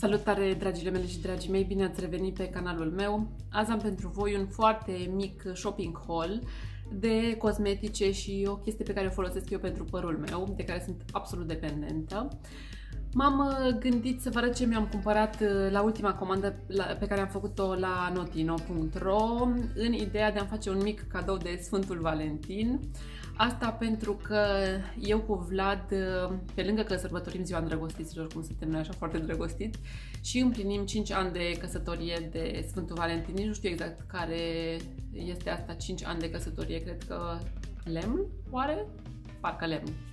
Salutare dragile mele și dragii mei, bine ați revenit pe canalul meu. Azi am pentru voi un foarte mic shopping haul de cosmetice și o chestie pe care o folosesc eu pentru părul meu, de care sunt absolut dependentă. M-am uh, gândit să vă arăt ce mi-am cumpărat uh, la ultima comandă pe care am făcut-o la notino.ro în ideea de a-mi face un mic cadou de Sfântul Valentin. Asta pentru că eu cu Vlad, pe lângă că sărbătorim ziua îndrăgostiților, cum suntem noi așa foarte drăgostiți, și împlinim 5 ani de căsătorie de Sfântul Valentin, nici nu știu exact care este asta, 5 ani de căsătorie, cred că lemn, oare? Parcă lemn.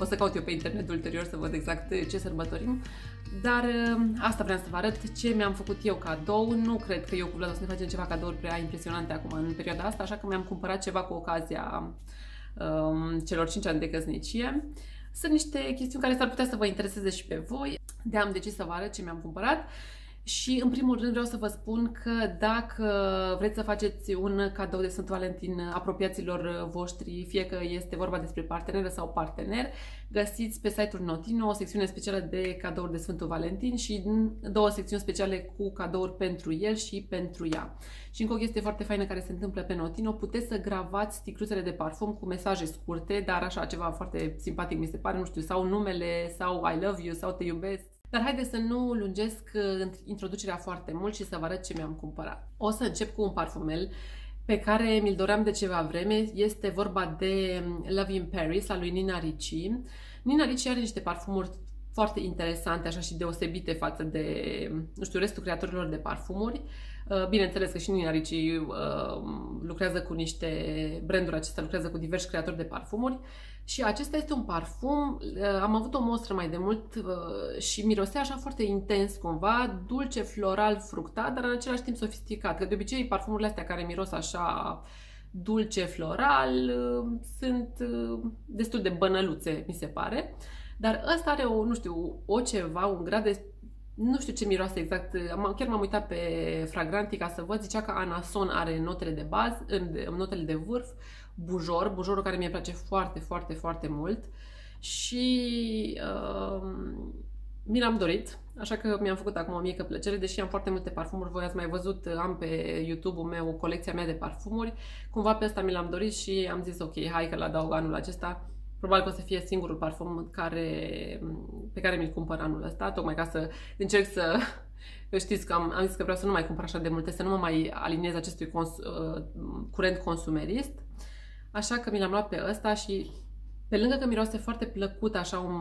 O să caut eu pe internet ulterior să văd exact ce sărbătorim. Dar asta vreau să vă arăt ce mi-am făcut eu cadou. Nu cred că eu cu Vlad o să ne facem ceva cadouri prea impresionante acum în perioada asta, așa că mi-am cumpărat ceva cu ocazia um, celor 5 ani de căsnicie. Sunt niște chestiuni care s-ar putea să vă intereseze și pe voi. De am decis să vă arăt ce mi-am cumpărat. Și în primul rând vreau să vă spun că dacă vreți să faceți un cadou de Sfântul Valentin apropiaților voștri, fie că este vorba despre parteneră sau partener, găsiți pe site-ul Notino o secțiune specială de cadouri de Sfântul Valentin și două secțiuni speciale cu cadouri pentru el și pentru ea. Și încă o chestie foarte faină care se întâmplă pe Notino, puteți să gravați sticluțele de parfum cu mesaje scurte, dar așa ceva foarte simpatic mi se pare, nu știu, sau numele, sau I love you, sau te iubesc, dar haideți să nu lungesc uh, introducerea foarte mult și să vă arăt ce mi-am cumpărat. O să încep cu un parfumel pe care mi-l doream de ceva vreme. Este vorba de um, Love in Paris al lui Nina Ricci. Nina Ricci are niște parfumuri foarte interesante, așa și deosebite față de, nu știu, restul creatorilor de parfumuri. Uh, bineînțeles că și Nina Ricci uh, lucrează cu niște branduri acestea, lucrează cu diversi creatori de parfumuri și acesta este un parfum, uh, am avut o mostră mai de mult și mirosea așa foarte intens cumva, dulce, floral, fructat, dar în același timp sofisticat. Că de obicei parfumurile astea care miros așa dulce, floral, sunt destul de bănăluțe, mi se pare. Dar ăsta are o, nu știu, o ceva, un grad de nu știu ce miroase exact, chiar m-am uitat pe Fragranti ca să văd, zicea că Anason are notele de bază, notele de vârf, bujor, bujorul care mi-e place foarte, foarte, foarte mult. Și uh, mi l-am dorit, așa că mi-am făcut acum o mică plăcere, deși am foarte multe parfumuri, voi ați mai văzut, am pe YouTube-ul meu colecția mea de parfumuri, cumva pe asta mi l-am dorit și am zis ok, hai că-l adaug anul acesta, Probabil că o să fie singurul parfum care, pe care mi-l cumpăr anul ăsta, tocmai ca să încerc să... Știți că am, am zis că vreau să nu mai cumpăr așa de multe, să nu mă mai aliniez acestui cons, uh, curent consumerist. Așa că mi l-am luat pe ăsta și pe lângă că miroase foarte plăcut, așa un,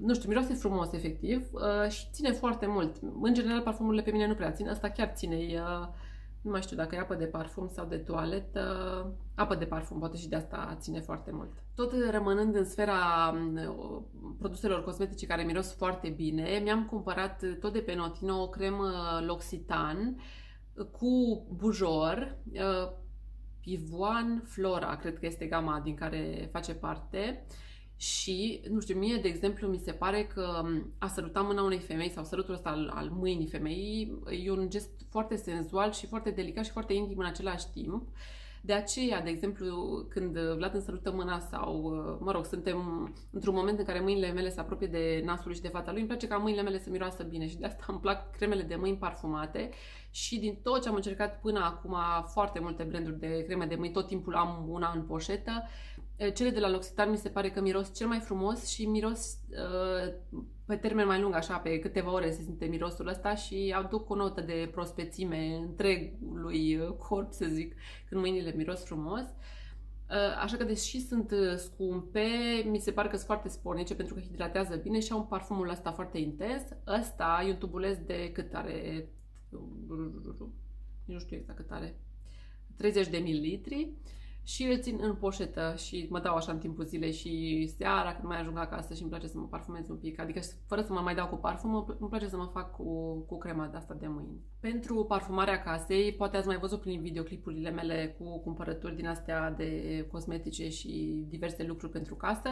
nu știu, miroase frumos efectiv uh, și ține foarte mult. În general parfumurile pe mine nu prea țin, asta chiar ține, e, uh, nu mai știu dacă e apă de parfum sau de toaletă, apă de parfum, poate și de asta ține foarte mult. Tot rămânând în sfera produselor cosmetice care miros foarte bine, mi-am cumpărat tot de pe Notino o cremă L'Occitane cu bujor, Pivoine Flora, cred că este gama din care face parte. Și, nu știu, mie, de exemplu, mi se pare că a săruta mâna unei femei sau sărutul ăsta al, al mâinii femeii e un gest foarte senzual și foarte delicat și foarte intim în același timp. De aceea, de exemplu, când Vlad îmi sărută mâna sau, mă rog, suntem într-un moment în care mâinile mele se apropie de nasul și de fața lui, îmi place ca mâinile mele să miroasă bine și de asta îmi plac cremele de mâini parfumate și din tot ce am încercat până acum, foarte multe branduri de creme de mâini, tot timpul am una în poșetă, cele de la L'Occitane mi se pare că miros cel mai frumos și miros uh, pe termen mai lung, așa, pe câteva ore se simte mirosul ăsta și aduc o notă de prospețime întregului corp, să zic, când mâinile miros frumos. Uh, așa că, deși sunt scumpe, mi se pare că sunt foarte spornice pentru că hidratează bine și au un parfumul ăsta foarte intens. Ăsta e un tubuleț de cât are, nu știu exact cât are, 30 de mililitri și îl țin în poșetă și mă dau așa în timpul zilei și seara când mai ajung acasă și îmi place să mă parfumez un pic, adică fără să mă mai dau cu parfum, îmi place să mă fac cu, cu crema de asta de mâini. Pentru parfumarea casei, poate ați mai văzut prin videoclipurile mele cu cumpărături din astea de cosmetice și diverse lucruri pentru casă.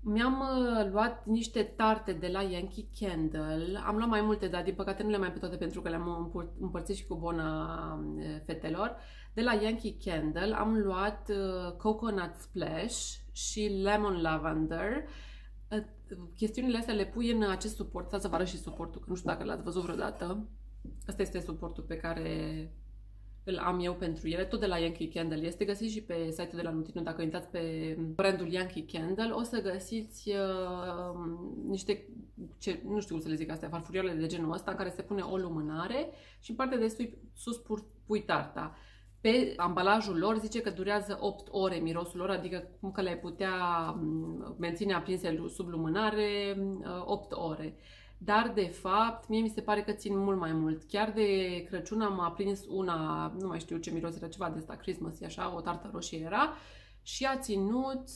Mi-am uh, luat niște tarte de la Yankee Candle. Am luat mai multe, dar din păcate nu le mai pe toate pentru că le-am împărțit și cu bona uh, fetelor. De la Yankee Candle am luat uh, Coconut Splash și Lemon Lavender. chestiunile astea le pui în acest suport, să vă arăt și suportul, că nu știu dacă l-ați văzut vreodată. Asta este suportul pe care îl am eu pentru ele, tot de la Yankee Candle. Este găsit și pe site-ul de la Nutinu, dacă intrați pe brandul Yankee Candle, o să găsiți uh, niște, ce, nu știu cum să le zic astea, farfurioare de genul ăsta, în care se pune o lumânare și în partea de sus, sus pui tarta. Pe ambalajul lor zice că durează 8 ore mirosul lor, adică cum că le-ai putea mm, menține aprinse sub lumânare 8 uh, ore. Dar, de fapt, mie mi se pare că țin mult mai mult. Chiar de Crăciun am aprins una, nu mai știu ce miros era, ceva de asta, Christmas, așa, o tartă roșie era, și a ținut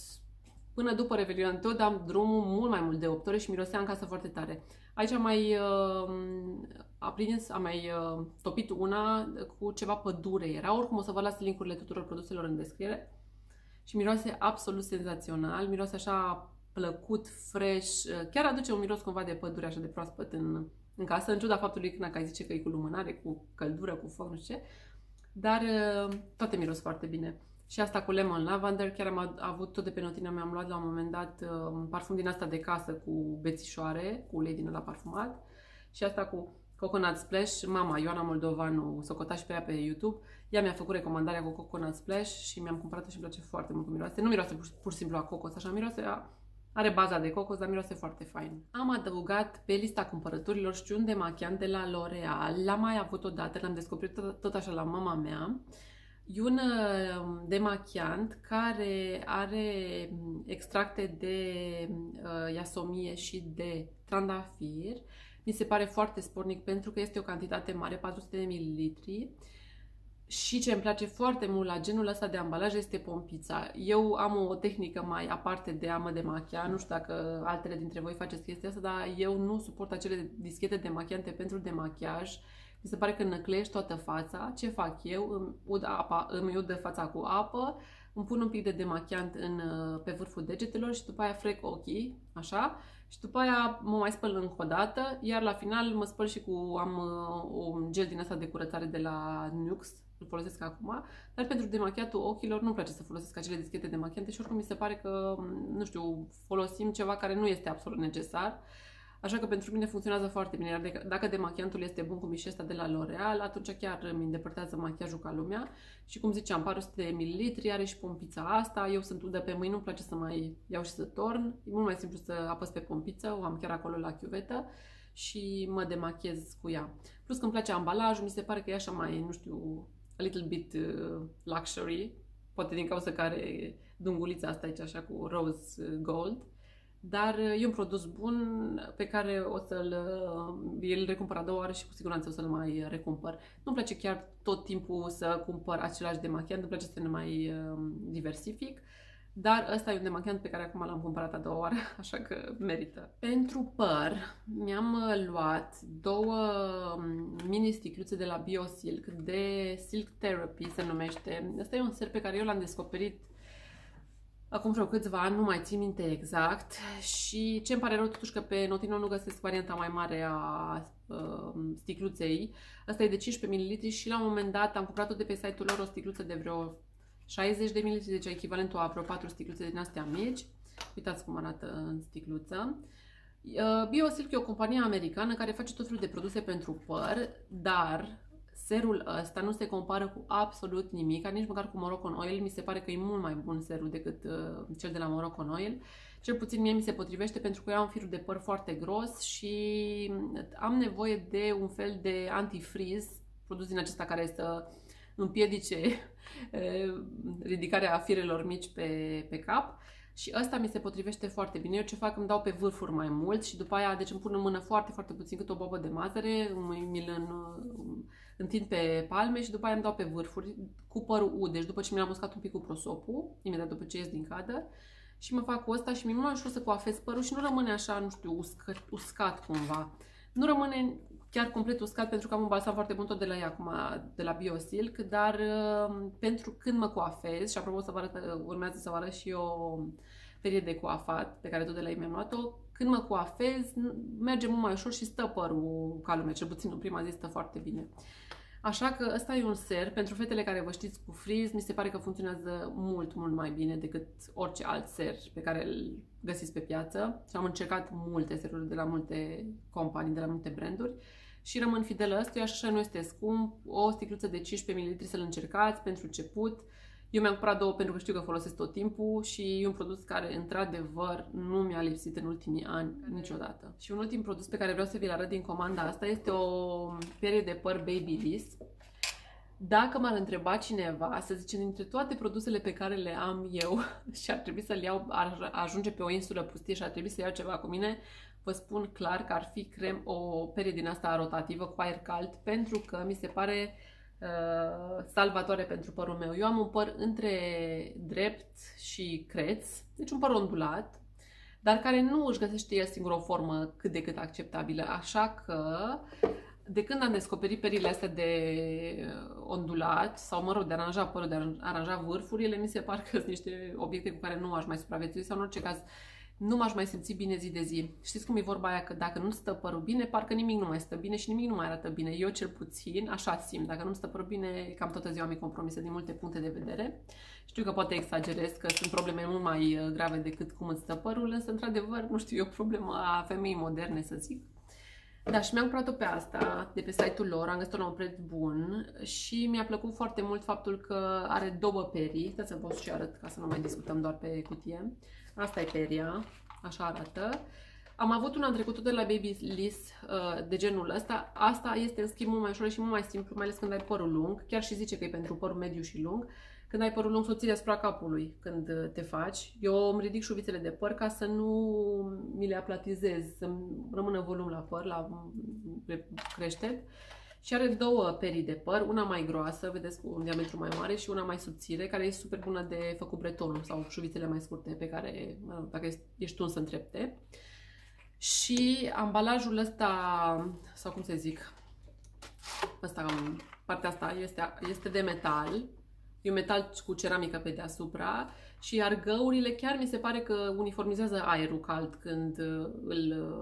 până după Revelion. Tot am drumul mult mai mult de 8 ore și mirosea în casă foarte tare. Aici am mai uh, aprins, am mai uh, topit una cu ceva pădure. Era oricum o să vă las linkurile tuturor produselor în descriere. Și miroase absolut senzațional, miroase așa plăcut, fresh, uh, chiar aduce un miros cumva de pădure așa de proaspăt în, în casă, în ciuda faptului că, că zice că e cu lumânare, cu căldură, cu foc, nu știu ce, dar uh, toate miros foarte bine. Și asta cu lemon lavender, chiar am avut tot de pe notina mea, am luat la un moment dat uh, un parfum din asta de casă cu bețișoare, cu ulei din ăla parfumat și asta cu Coconut Splash, mama Ioana Moldovanu, s-o și pe ea pe YouTube, ea mi-a făcut recomandarea cu Coconut Splash și mi-am cumpărat-o și îmi place foarte mult cum miroase. Nu miroase pur, pur și simplu a cocos, așa miroase a are baza de cocos, dar miroase foarte fain. Am adăugat pe lista cumpărăturilor și un demachiant de la L'Oreal. L-am mai avut odată, l-am descoperit tot, tot așa la mama mea. E un um, demachiant care are um, extracte de uh, iasomie și de trandafir. Mi se pare foarte spornic pentru că este o cantitate mare, 400 de mililitri și ce îmi place foarte mult la genul ăsta de ambalaj este pompița. Eu am o tehnică mai aparte de a mă demachia, nu știu dacă altele dintre voi faceți chestia asta, dar eu nu suport acele dischete demachiante pentru demachiaj. Mi se pare că năclești toată fața. Ce fac eu? Îmi ud, apa, îmi ud de fața cu apă, îmi pun un pic de demachiant în, pe vârful degetelor și după aia frec ochii, așa, și după aia mă mai spăl încă o dată, iar la final mă spăl și cu, am uh, un gel din asta de curățare de la Nux, îl folosesc acum, dar pentru demachiatul ochilor nu-mi place să folosesc acele dischete demachiante și oricum mi se pare că, nu știu, folosim ceva care nu este absolut necesar. Așa că pentru mine funcționează foarte bine, iar dacă demachiantul este bun cum e și ăsta de la L'Oreal, atunci chiar îmi îndepărtează machiajul ca lumea. Și cum ziceam, 400 de ml, are și pompița asta, eu sunt udă pe mâini, nu-mi place să mai iau și să torn, e mult mai simplu să apăs pe pompiță, o am chiar acolo la chiuvetă și mă demachez cu ea. Plus că îmi place ambalajul, mi se pare că e așa mai, nu știu, a little bit uh, luxury, poate din cauza că are dungulița asta aici așa cu rose uh, gold, dar uh, e un produs bun pe care o să-l uh, îl recumpăr a doua oară și cu siguranță o să-l mai recumpăr. Nu-mi place chiar tot timpul să cumpăr același demachiant, îmi place să ne mai diversific. Dar ăsta e un demachiant pe care acum l-am cumpărat a doua oară, așa că merită. Pentru păr mi-am uh, luat două um, mini sticluțe de la BioSilk de Silk Therapy se numește. Ăsta e un ser pe care eu l-am descoperit acum vreo câțiva ani, nu mai țin minte exact și ce îmi pare rău totuși că pe Notino nu găsesc varianta mai mare a uh, sticluței. Asta e de 15 ml și la un moment dat am cumpărat-o de pe site-ul lor o sticluță de vreo 60 de ml, deci echivalentul a vreo 4 sticluțe din astea mici. Uitați cum arată în sticluță. Uh, BioSilk e o companie americană care face tot felul de produse pentru păr, dar serul ăsta nu se compară cu absolut nimic, nici măcar cu Moroccan Oil. Mi se pare că e mult mai bun serul decât uh, cel de la Moroccan Oil. Cel puțin mie mi se potrivește pentru că eu am firul de păr foarte gros și am nevoie de un fel de antifriz, produs din acesta care să împiedice ridicarea firelor mici pe, pe cap. Și ăsta mi se potrivește foarte bine. Eu ce fac, îmi dau pe vârfuri mai mult și după aia, deci îmi pun în mână foarte, foarte puțin cât o bobă de mazăre, mi-l în, întind pe palme și după aia îmi dau pe vârfuri cu părul ud. Deci după ce mi-am uscat un pic cu prosopul, imediat după ce ies din cadă, și mă fac cu ăsta și mi-e mult mai ușor să coafez părul și nu rămâne așa, nu știu, uscat, uscat cumva. Nu rămâne chiar complet uscat pentru că am un balsam foarte bun tot de la ea acum, de la BioSilk, dar uh, pentru când mă coafez, și apropo să vă arăt, uh, urmează să vă arăt și o ferie de coafat pe care tot de la ei mi-am luat-o, când mă coafez merge mult mai ușor și stă părul ca lumea, cel puțin în prima zi stă foarte bine. Așa că ăsta e un ser pentru fetele care vă știți cu friz, mi se pare că funcționează mult, mult mai bine decât orice alt ser pe care îl găsiți pe piață. Și am încercat multe seruri de la multe companii, de la multe branduri și rămân fidelă ăstuia și așa nu este scump. O sticluță de 15 ml să-l încercați pentru început. Eu mi-am cumpărat două pentru că știu că folosesc tot timpul și e un produs care, într-adevăr, nu mi-a lipsit în ultimii ani niciodată. Și un ultim produs pe care vreau să vi-l arăt din comanda asta este o perie de păr Babyliss. Dacă m-ar întreba cineva, să zicem, dintre toate produsele pe care le am eu și ar trebui să le iau, ar ajunge pe o insulă pustie și ar trebui să iau ceva cu mine, vă spun clar că ar fi crem o perie din asta rotativă cu aer cald pentru că mi se pare uh, salvatoare pentru părul meu. Eu am un păr între drept și creț, deci un păr ondulat, dar care nu își găsește el singur o formă cât de cât acceptabilă. Așa că de când am descoperit perile astea de ondulat sau, mă rog, de aranjat părul, de a aranja vârfurile, mi se par că sunt niște obiecte cu care nu aș mai supraviețui sau, în orice caz, nu m-aș mai simți bine zi de zi. Știți cum e vorba aia că dacă nu stă părul bine, parcă nimic nu mai stă bine și nimic nu mai arată bine. Eu cel puțin așa simt. Dacă nu stă părul bine, cam toată ziua mi compromisă din multe puncte de vedere. Știu că poate exagerez, că sunt probleme mult mai uh, grave decât cum îți stă părul, însă într-adevăr, nu știu, e o problemă a femeii moderne, să zic. Da, și mi-am cumpărat-o pe asta, de pe site-ul lor, am găsit-o la un preț bun și mi-a plăcut foarte mult faptul că are două perii. Dați să vă și arăt, ca să nu mai discutăm doar pe cutie. Asta e peria, așa arată. Am avut una în trecutul de la Babyliss uh, de genul ăsta. Asta este în schimb mult mai ușor și mult mai simplu, mai ales când ai părul lung. Chiar și zice că e pentru părul mediu și lung. Când ai părul lung, să o ții deasupra capului când uh, te faci. Eu îmi ridic șuvițele de păr ca să nu mi le aplatizez, să rămână volum la păr, la crește. Și are două perii de păr, una mai groasă, vedeți, cu un diametru mai mare și una mai subțire, care e super bună de făcut bretonul sau șuvițele mai scurte pe care, dacă ești tuns în trepte. Și ambalajul ăsta, sau cum să zic, ăsta, partea asta este, este de metal, e un metal cu ceramică pe deasupra și iar găurile chiar mi se pare că uniformizează aerul cald când îl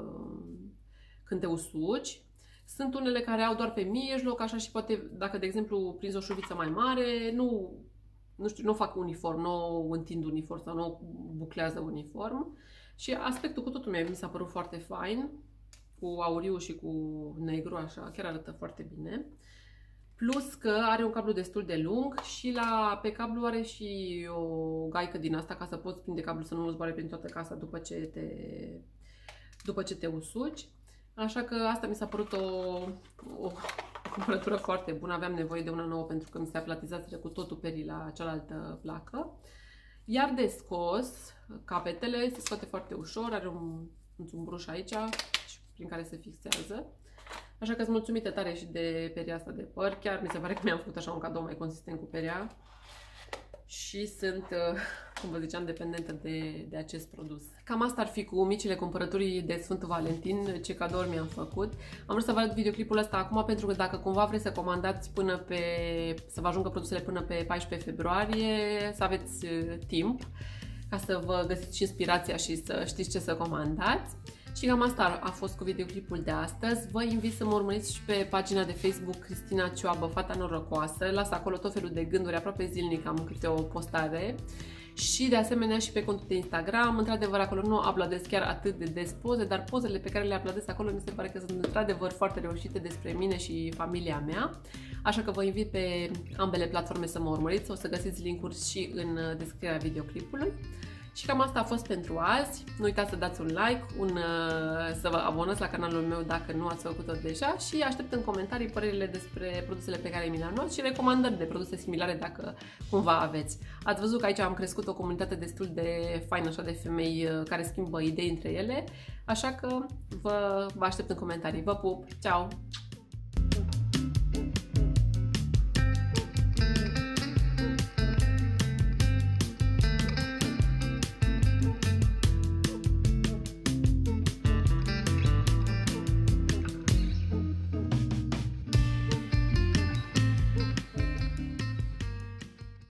când te usuci sunt unele care au doar pe mijloc, așa și poate, dacă de exemplu prinzi o șuviță mai mare, nu, nu știu, nu fac uniform, nu întind uniform sau nu buclează uniform. Și aspectul cu totul mi s-a părut foarte fain, cu auriu și cu negru, așa, chiar arată foarte bine. Plus că are un cablu destul de lung și la, pe cablu are și o gaică din asta ca să poți prinde cablul să nu zboare prin toată casa după ce te, după ce te usuci. Așa că asta mi s-a părut o, o cumpărătură foarte bună. Aveam nevoie de una nouă pentru că mi se aplatizaseră cu totul perii la cealaltă placă. Iar de scos, capetele se scoate foarte ușor, are un, un zumbruș aici prin care se fixează. Așa că sunt mulțumită tare și de peria asta de păr. Chiar mi se pare că mi-am făcut așa un cadou mai consistent cu peria și sunt, uh, cum vă ziceam, dependentă de, de acest produs. Cam asta ar fi cu micile cumpărături de Sfântul Valentin, ce cadouri mi-am făcut. Am vrut să vă arăt videoclipul ăsta acum pentru că dacă cumva vreți să comandați până pe, să vă ajungă produsele până pe 14 februarie, să aveți uh, timp ca să vă găsiți inspirația și să știți ce să comandați. Și cam asta a fost cu videoclipul de astăzi. Vă invit să mă urmăriți și pe pagina de Facebook Cristina Cioabă, Fata Norocoasă. Las acolo tot felul de gânduri, aproape zilnic am câte o postare. Și de asemenea și pe contul de Instagram. Într-adevăr, acolo nu uploadez chiar atât de des poze, dar pozele pe care le uploadez acolo mi se pare că sunt într-adevăr foarte reușite despre mine și familia mea. Așa că vă invit pe ambele platforme să mă urmăriți. O să găsiți linkuri și în descrierea videoclipului. Și cam asta a fost pentru azi. Nu uitați să dați un like, un, uh, să vă abonați la canalul meu dacă nu ați făcut-o deja și aștept în comentarii părerile despre produsele pe care mi le-am luat și recomandări de produse similare dacă cumva aveți. Ați văzut că aici am crescut o comunitate destul de faină așa de femei uh, care schimbă idei între ele, așa că vă, vă aștept în comentarii. Vă pup! Ceau!